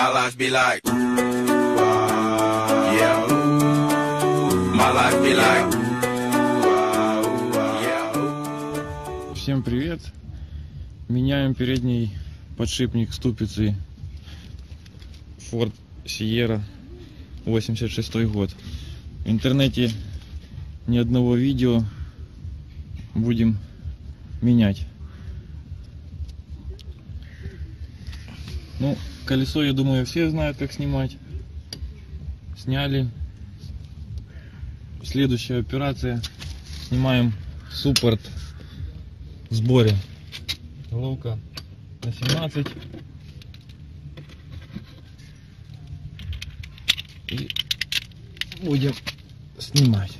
My life be like. Всем привет! Меняем передний подшипник ступицы Ford Sierra 86 год. В интернете ни одного видео будем менять. Ну, колесо, я думаю, все знают, как снимать. Сняли. Следующая операция. Снимаем суппорт в сборе. Головка на 17. И будем снимать.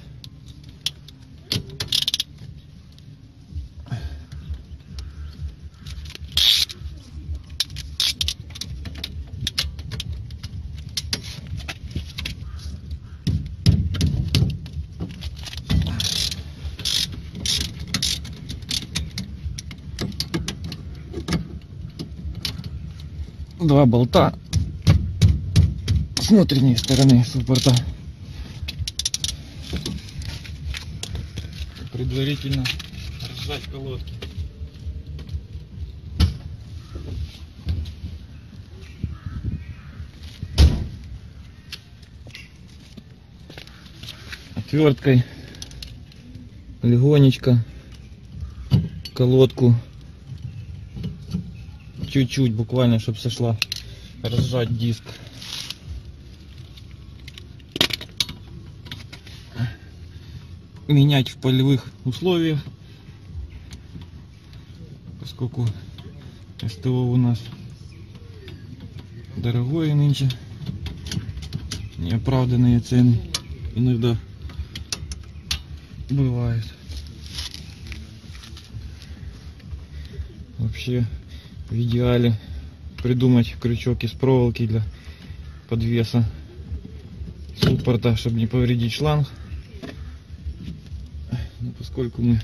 Два болта с внутренней стороны суппорта. Предварительно разжать колодки. Отверткой легонечко колодку чуть-чуть буквально, чтобы сошла, разжать диск. Менять в полевых условиях, поскольку СТО у нас дорогое нынче, неоправданные цены иногда бывают. Вообще в идеале придумать крючок из проволоки для подвеса суппорта, чтобы не повредить шланг. Но поскольку мы,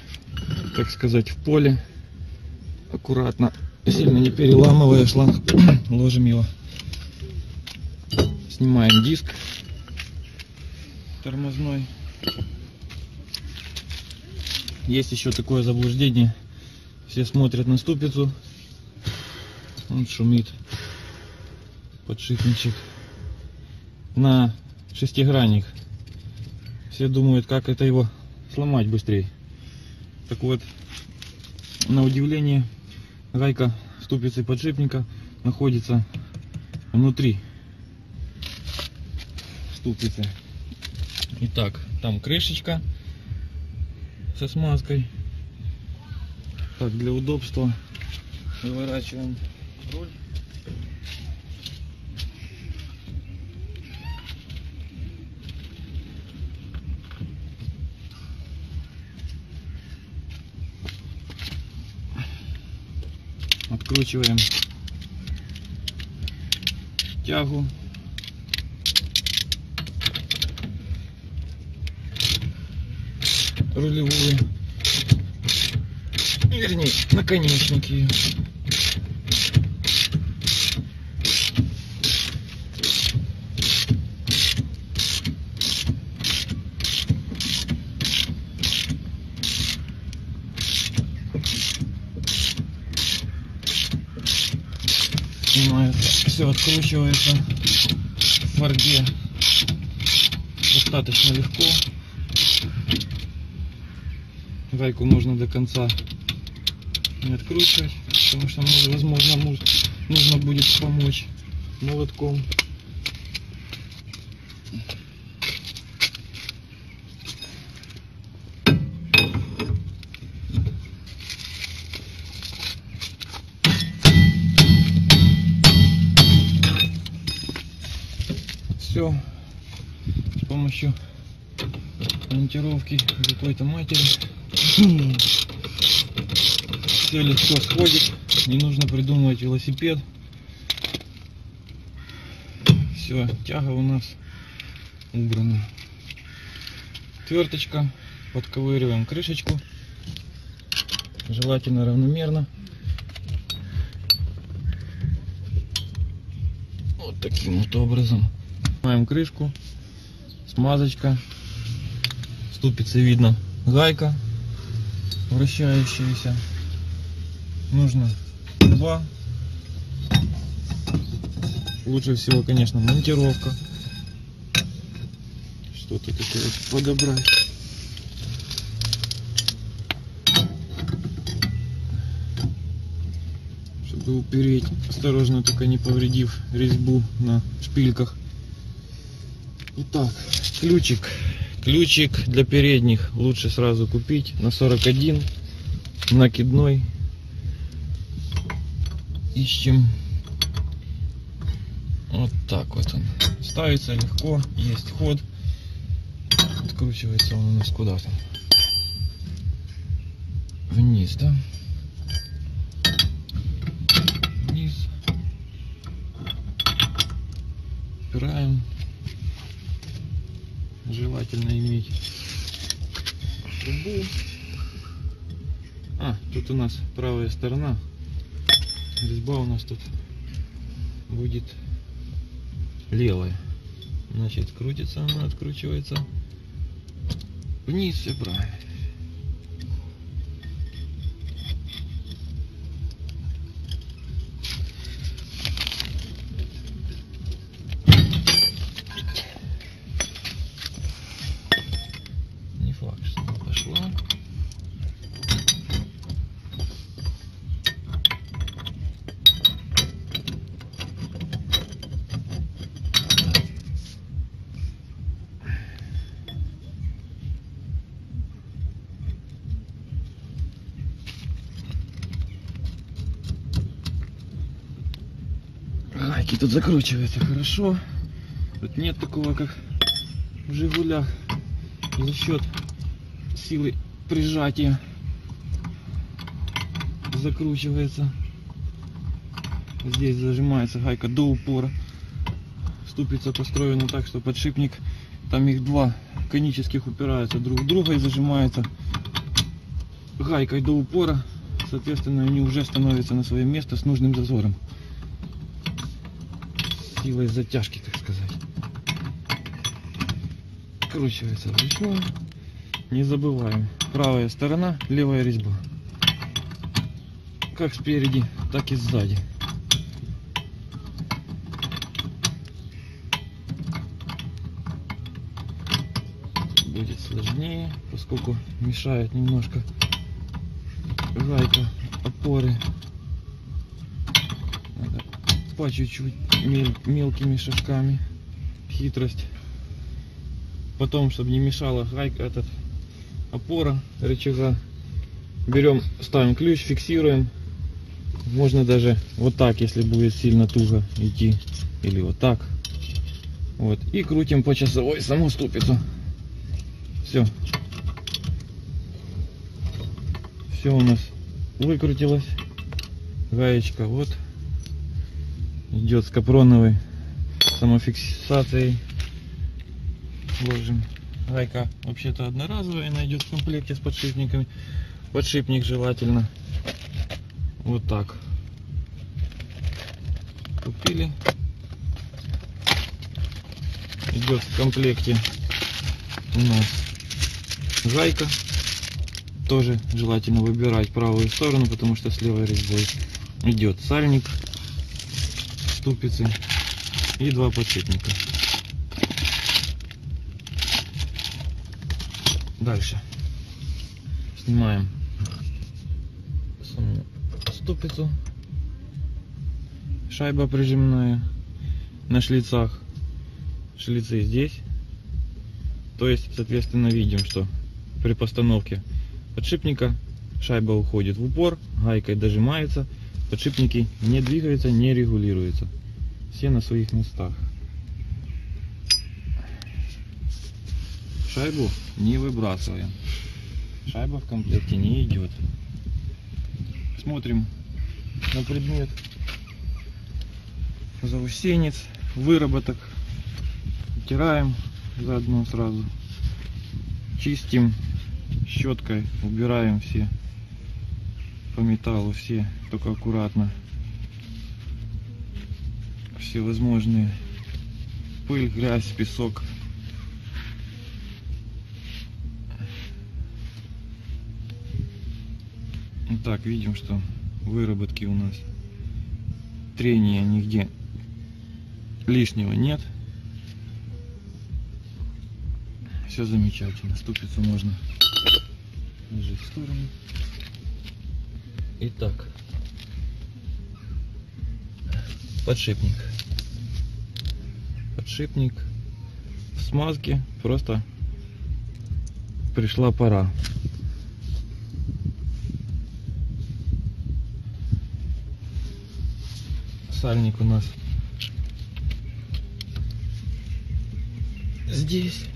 так сказать, в поле, аккуратно, сильно не переламывая шланг, ложим его. Снимаем диск тормозной. Есть еще такое заблуждение. Все смотрят на ступицу, он шумит. Подшипничек. На шестигранник. Все думают как это его сломать быстрее. Так вот на удивление гайка ступицы подшипника находится внутри ступицы. Итак там крышечка со смазкой. Так для удобства выворачиваем руль. Откручиваем тягу. Рулевую. Вернее, наконечники ее. снимается, все откручивается в форде достаточно легко. Гайку можно до конца не откручивать, потому что возможно нужно будет помочь молотком. Все с помощью монтировки какой-то матери. Все легко сходит не нужно придумывать велосипед. Все тяга у нас убрана. Тверточка подковыриваем крышечку. Желательно равномерно. Вот таким вот образом. Снимаем крышку, смазочка, ступицы видно, гайка вращающаяся. Нужно два. Лучше всего, конечно, монтировка. Что-то такое подобрать. Чтобы упереть, осторожно, только не повредив резьбу на шпильках. Итак, ключик. Ключик для передних лучше сразу купить на 41 накидной. Ищем. Вот так вот он. Ставится легко, есть ход. Откручивается он у нас куда-то. Вниз, да? Вниз. Упираем. Желательно иметь трубу. А, тут у нас правая сторона. Резьба у нас тут будет левая. Значит, крутится она, откручивается. Вниз все правильно. Тут закручиваются хорошо. Тут нет такого, как в Жигулях. За счет силы прижатия закручивается. Здесь зажимается гайка до упора. Ступица построена так, что подшипник, там их два конических упираются друг в друга и зажимается гайкой до упора. Соответственно, они уже становятся на свое место с нужным зазором. Силой затяжки, так сказать. Кручивается вручную. Не забываем. Правая сторона, левая резьба. Как спереди, так и сзади. Будет сложнее, поскольку мешает немножко гайка опоры. Надо по чуть-чуть мелкими шажками. Хитрость. Потом, чтобы не мешала гайка, этот опора рычага. Берем, ставим ключ, фиксируем. Можно даже вот так, если будет сильно туго идти. Или вот так. Вот. И крутим по часовой саму ступицу. Все. Все у нас выкрутилось. Гаечка вот. Идет с капроновой самофиксацией. Ложим. Гайка вообще-то одноразовая, она идет в комплекте с подшипниками. Подшипник желательно. Вот так. Купили. Идет в комплекте у нас гайка. Тоже желательно выбирать правую сторону, потому что с левой резьбой идет сальник, ступицы и два подшипника. Дальше. Снимаем саму ступицу. Шайба прижимная на шлицах. Шлицы здесь. То есть, соответственно, видим, что при постановке подшипника шайба уходит в упор, гайкой дожимается, подшипники не двигаются, не регулируются. Все на своих местах. Шайбу не выбрасываем. Шайба в комплекте не идет. Смотрим на предмет заусенец, выработок. Утираем заодно сразу. Чистим щеткой, убираем все по металлу, все, только аккуратно. всевозможные пыль, грязь, песок. Итак, видим, что выработки у нас трения нигде лишнего нет. Все замечательно. Ступицу можно в сторону. Итак, подшипник. Подшипник в смазке. Просто пришла пора. Сальник у нас здесь.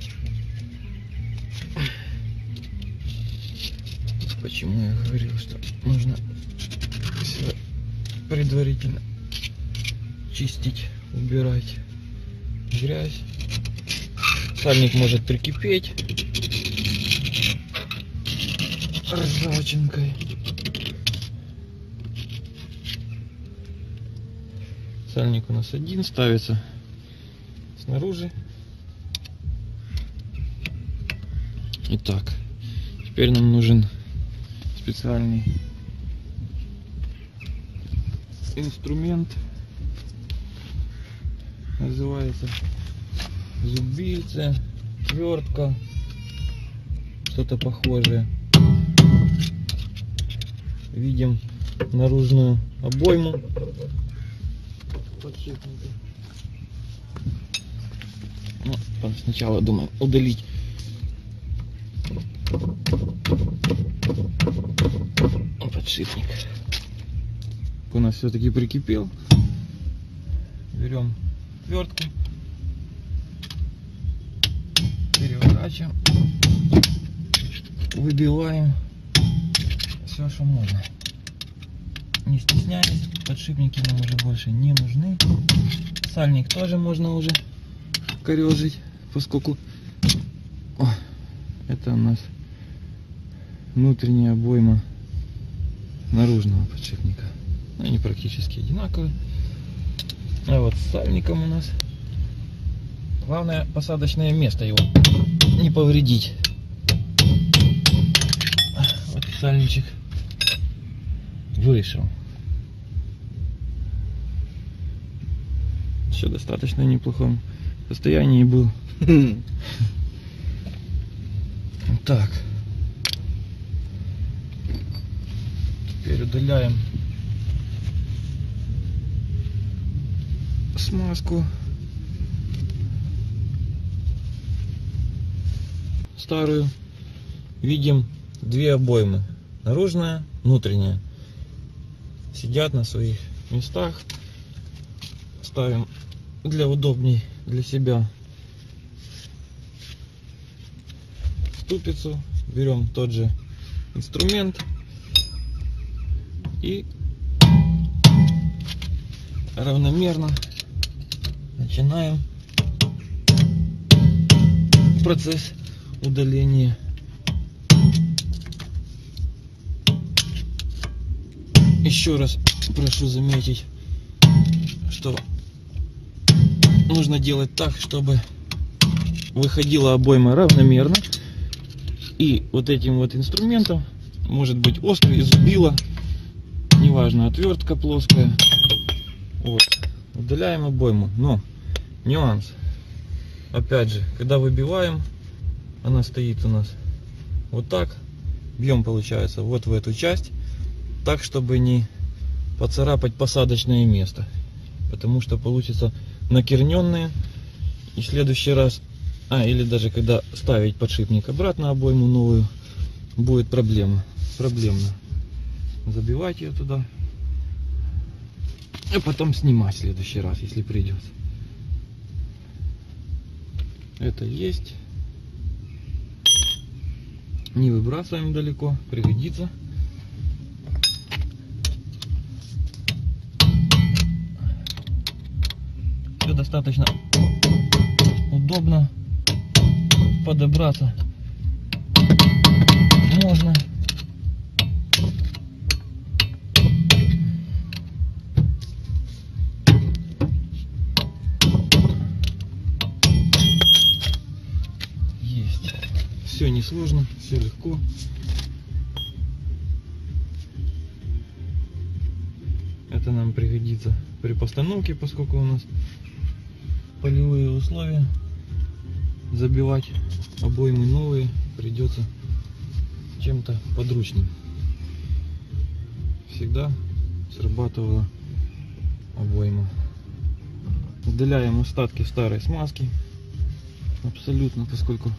Почему я говорил, что нужно предварительно чистить, убирать грязь. Сальник может прикипеть ржавчинкой. Сальник у нас один ставится снаружи. Итак, теперь нам нужен специальный инструмент. Называется зубильце, твертка, что-то похожее. Видим наружную обойму. Ну, сначала думаю удалить подшипник. У нас все-таки прикипел. Берем твертку, переворачиваем, выбиваем все, что можно. Не стесняйтесь, подшипники нам уже больше не нужны. Сальник тоже можно уже корежить, поскольку О, это у нас внутренняя обойма наружного подшипника. Они практически одинаковые. А вот с сальником у нас главное посадочное место его не повредить. Вот сальничек вышел. Все достаточно неплохом состоянии был. Так. Теперь удаляем смазку. Старую. Видим две обоймы. Наружная, внутренняя. Сидят на своих местах. Ставим для удобней для себя ступицу. Берем тот же инструмент и равномерно начинаем процесс удаления еще раз прошу заметить что нужно делать так чтобы выходила обойма равномерно и вот этим вот инструментом может быть острый зубило неважно, отвертка плоская. Вот. Удаляем обойму. Но нюанс. Опять же, когда выбиваем, она стоит у нас вот так. Бьем, получается, вот в эту часть. Так, чтобы не поцарапать посадочное место. Потому что получится накерненные. И в следующий раз, а, или даже когда ставить подшипник обратно обойму новую, будет проблема. Проблемно забивать ее туда. И потом снимать в следующий раз, если придется. Это есть. Не выбрасываем далеко, пригодится. Все достаточно удобно подобраться можно. Все несложно, все легко. Это нам пригодится при постановке, поскольку у нас полевые условия. Забивать обоймы новые придется чем-то подручным. Всегда срабатывала обойма. Удаляем остатки старой смазки. Абсолютно, поскольку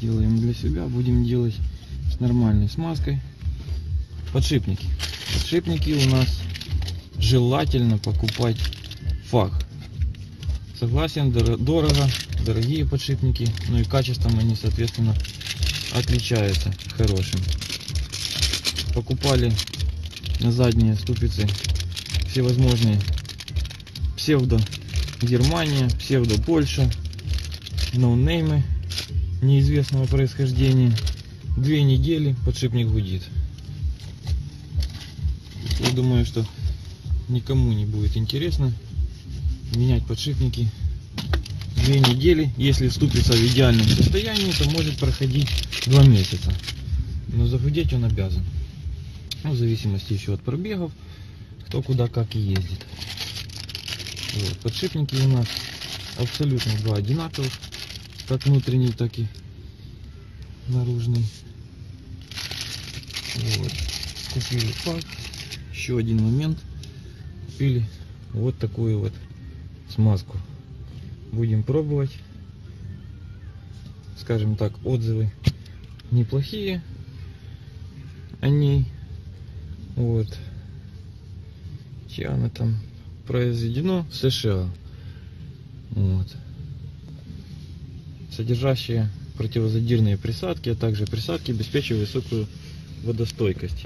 делаем для себя, будем делать с нормальной смазкой. Подшипники. Подшипники у нас желательно покупать фах. Согласен, дорого, дорогие подшипники, но и качеством они, соответственно, отличаются хорошим. Покупали на задние ступицы всевозможные псевдо Германия, псевдо Польша, ноунеймы неизвестного происхождения. Две недели подшипник гудит. Я думаю, что никому не будет интересно менять подшипники две недели. Если ступица в идеальном состоянии, то может проходить два месяца. Но загудеть он обязан. Ну, в зависимости еще от пробегов, кто куда как и ездит. Вот. Подшипники у нас абсолютно два одинаковых, как внутренний, так и наружный. Вот. Купили пак. Еще один момент. Купили вот такую вот смазку. Будем пробовать. Скажем так, отзывы неплохие о ней. Вот. Чья она там произведено в США. Вот. Содержащие противозадирные присадки, а также присадки, обеспечивают высокую водостойкость,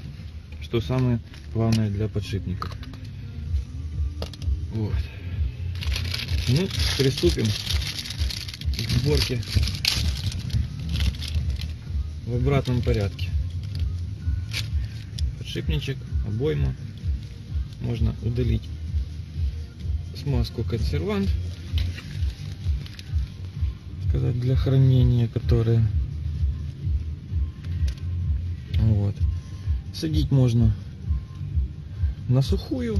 что самое главное для подшипников. Вот. Ну, приступим к сборке в обратном порядке. Подшипничек, обойма. Можно удалить смазку консервант сказать для хранения которые. Вот. Садить можно на сухую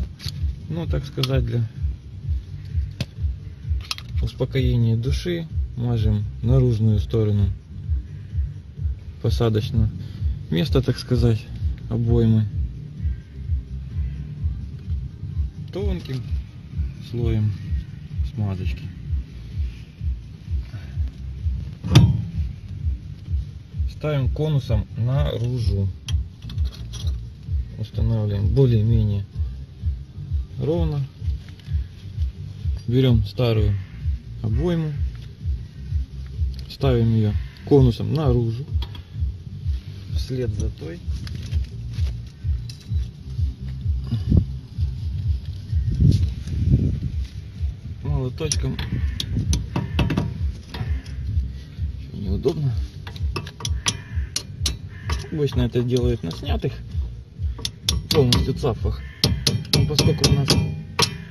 но так сказать для успокоения души. Мажем наружную сторону посадочно. Место так сказать обоймы. Тонким слоем смазочки ставим конусом наружу устанавливаем более-менее ровно. Берем старую обойму, ставим ее конусом наружу, вслед за той. Молоточком. Неудобно. Обычно это делают на снятых полностью цапах. Но поскольку у нас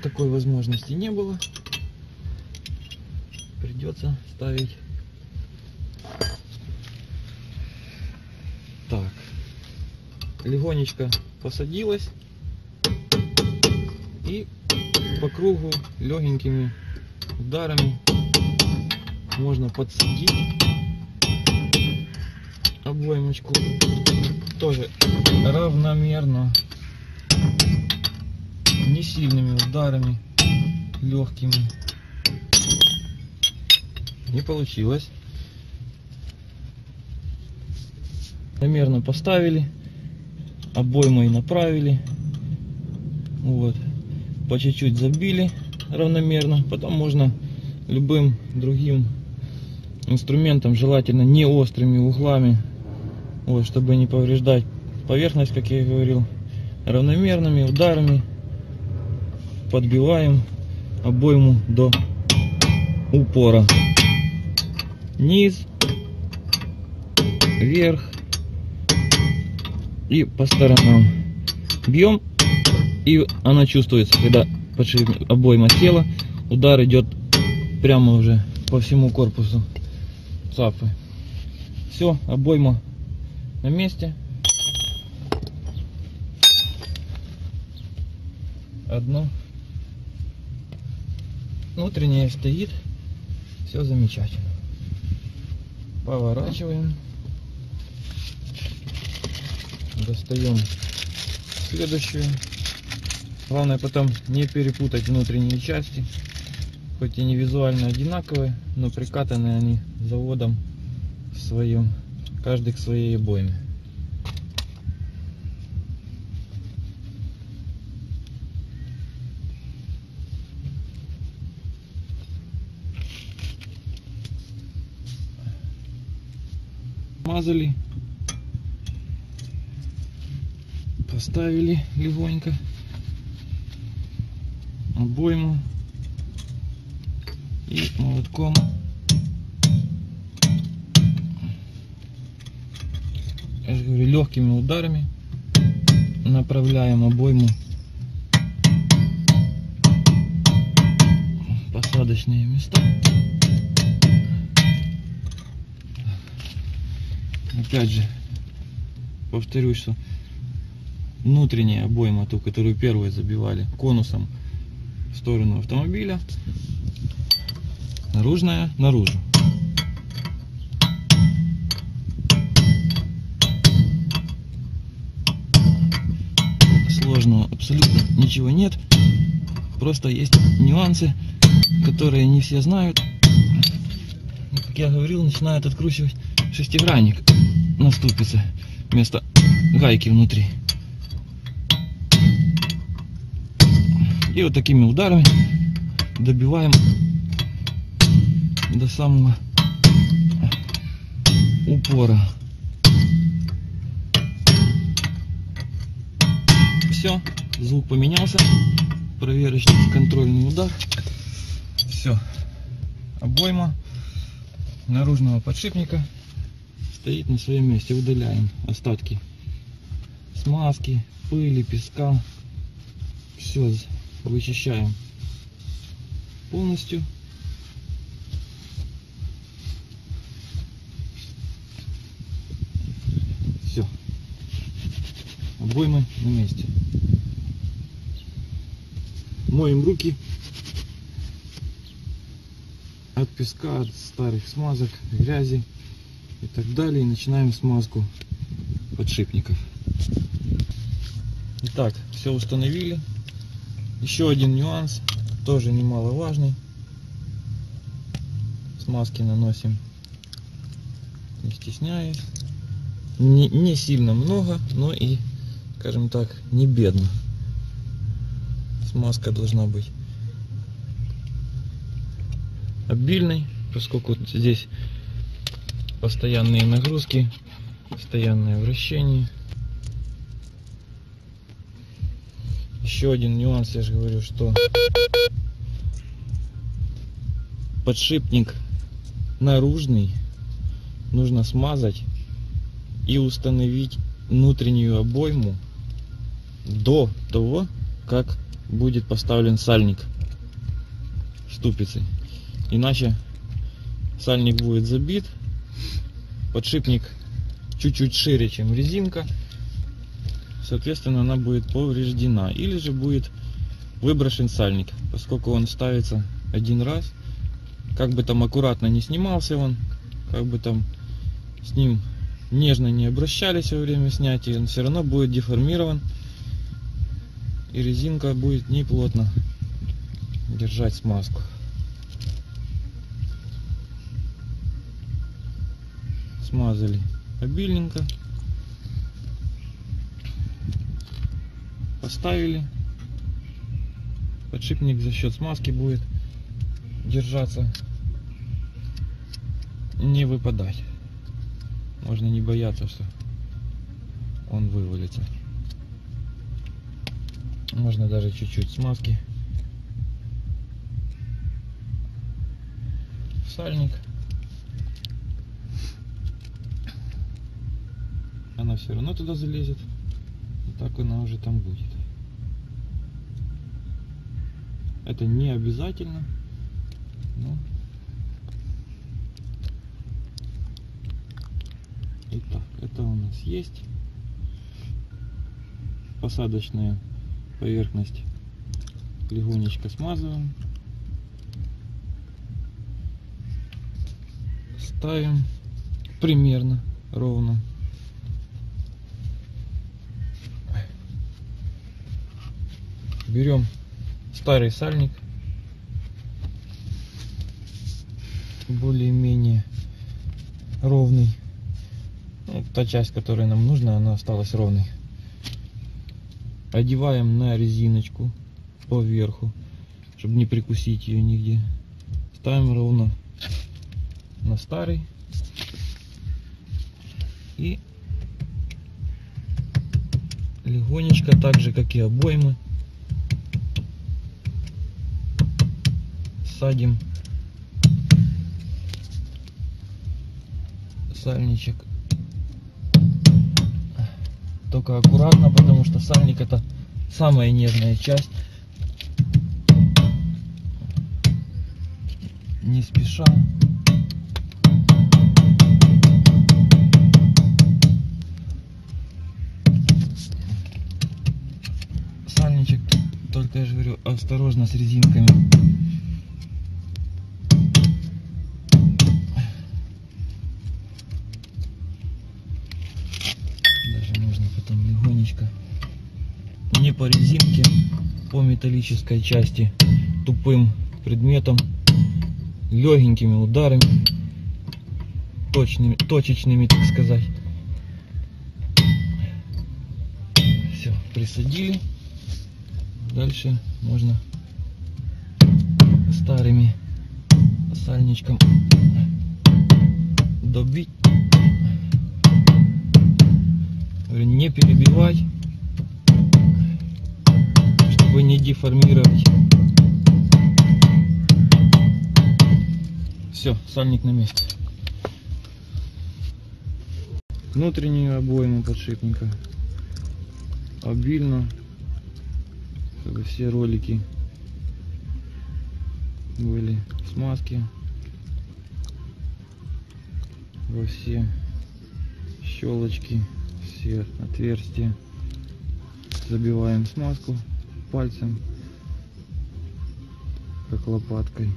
такой возможности не было, придется ставить так легонечко посадилась и по кругу легенькими ударами можно подсадить обоймочку тоже равномерно не сильными ударами легкими. Не получилось. Примерно поставили, обоймой направили, вот, по чуть-чуть забили равномерно, потом можно любым другим инструментом, желательно не острыми углами, вот, чтобы не повреждать поверхность, как я и говорил, равномерными ударами подбиваем обойму до упора низ, вверх и по сторонам. Бьем, и она чувствуется, когда обойма тела, удар идет прямо уже по всему корпусу цапы. Все, обойма на месте. Одно. Внутренняя стоит. Все замечательно. Поворачиваем. Достаем следующую. Главное потом не перепутать внутренние части. Хоть и не визуально одинаковые, но прикатаны они заводом своим. Каждый к своей обойме. Мазали. Поставили легонько обойму и молотком я же говорю легкими ударами направляем обойму. Посадочные места. Опять же повторюсь что внутренняя обойма ту которую первую забивали конусом в сторону автомобиля наружная наружу абсолютно ничего нет. Просто есть нюансы которые не все знают. Ну, как я говорил начинают откручивать шестигранник. На ступице вместо гайки внутри. И вот такими ударами добиваем до самого упора. Все звук поменялся. Проверочный контрольный удар. Все обойма наружного подшипника. Стоит на своем месте. Удаляем остатки смазки пыли песка. Все вычищаем полностью. Все обоймы на месте моем руки от песка от старых смазок грязи и так далее и начинаем смазку подшипников Итак, все установили. Еще один нюанс, тоже немаловажный. Смазки наносим, не стесняясь. Не, не сильно много, но и, скажем так, не бедно. Смазка должна быть обильной, поскольку здесь постоянные нагрузки, постоянное вращение. Еще один нюанс, я же говорю, что подшипник наружный нужно смазать и установить внутреннюю обойму до того, как будет поставлен сальник ступицы. Иначе сальник будет забит, подшипник чуть-чуть шире, чем резинка, соответственно она будет повреждена. Или же будет выброшен сальник поскольку он ставится один раз. Как бы там аккуратно не снимался он как бы там с ним нежно не обращались во время снятия он все равно будет деформирован и резинка будет неплотно держать смазку смазали обильненько поставили. Подшипник за счет смазки будет держаться, не выпадать. Можно не бояться, что он вывалится. Можно даже чуть-чуть смазки. в Сальник. Она все равно туда залезет. И так она уже там будет. Это не обязательно. Но Итак, это у нас есть посадочная поверхность. Легонечко смазываем. Ставим примерно ровно. Берем старый сальник, более-менее ровный. Ну, та часть, которая нам нужна, она осталась ровной. Одеваем на резиночку по верху, чтобы не прикусить ее нигде. Ставим ровно на старый. И легонечко, так же как и обоймы, садим сальничек. Только аккуратно, потому что сальник это самая нежная часть. Не спеша. Сальничек, только я же говорю, осторожно с резинками. По резинке, по металлической части, тупым предметом, легенькими ударами, точными, точечными, так сказать. Все, присадили. Дальше можно старыми сальничком добить. Не перебивать, чтобы не деформировать. Все, сальник на месте. Внутреннюю обойму подшипника обильно, чтобы все ролики были в смазке во все щелочки, все отверстия. Забиваем смазку пальцем, как лопаткой.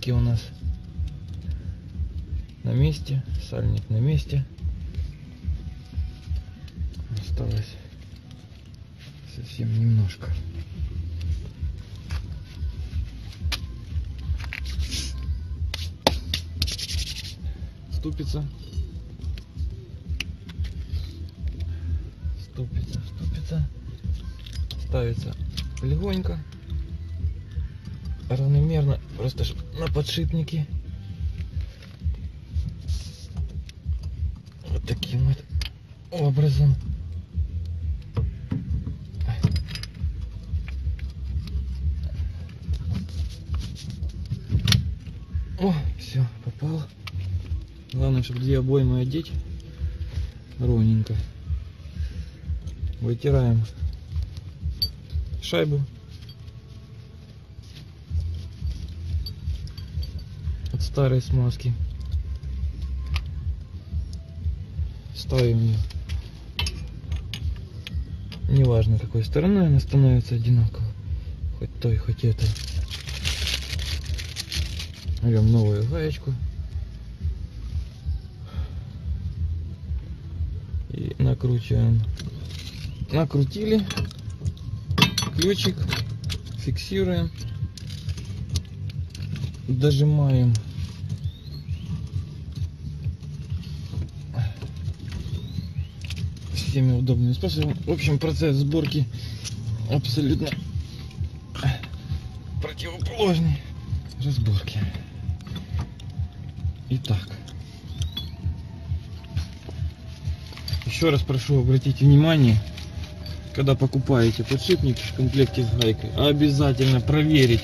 Подшипники у нас на месте, сальник на месте. Осталось совсем немножко. Ступица. Ступица, ступица. Ставится легонько. Равномерно. Просто ж на подшипнике. Вот таким вот образом. О, все, попало. Главное, чтобы две обоймы одеть ровненько. Вытираем шайбу старой смазки. Ставим ее. Неважно какой стороной она становится одинаково. Хоть той, хоть этой. Берем новую гаечку. И накручиваем. Накрутили. Ключик. Фиксируем. Дожимаем. Всеми удобными способами. В общем, процесс сборки абсолютно противоположный разборке. Итак. Еще раз прошу обратить внимание, когда покупаете подшипник в комплекте с гайкой, обязательно проверить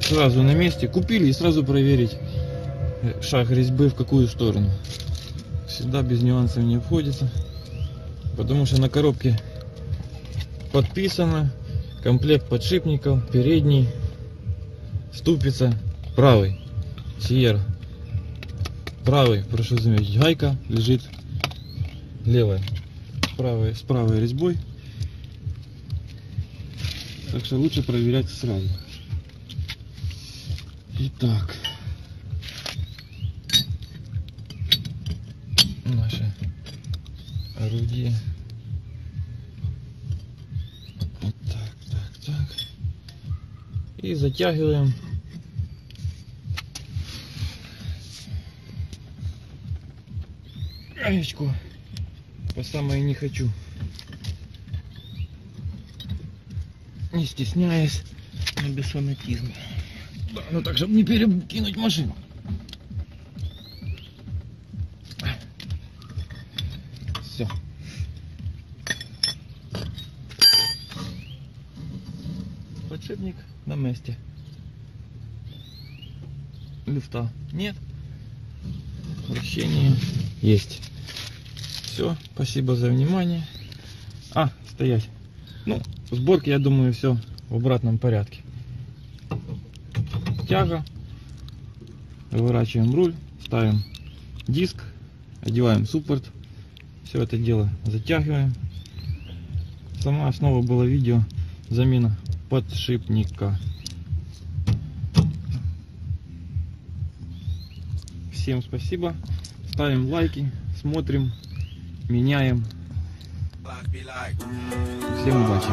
сразу на месте. Купили и сразу проверить э, шаг резьбы в какую сторону. Всегда без нюансов не обходится. Потому что на коробке подписано комплект подшипников передний ступица правый Сиера правый прошу заметить гайка лежит левая. Правая с правой резьбой. Так что лучше проверять сразу. Итак. Наше орудие вот так так так. И затягиваем. Гаечку по самое не хочу. Не стесняясь Но без фанатизма. да, ну так чтобы не перекинуть машину все подшипник на месте. Люфта. Нет. Вращение есть. Все спасибо за внимание. А стоять. Ну в сборке я думаю все в обратном порядке. Тяга. Выворачиваем руль ставим диск одеваем суппорт все это дело затягиваем. Сама основа было видео замена подшипника. Всем спасибо. Ставим лайки смотрим меняем. Всем удачи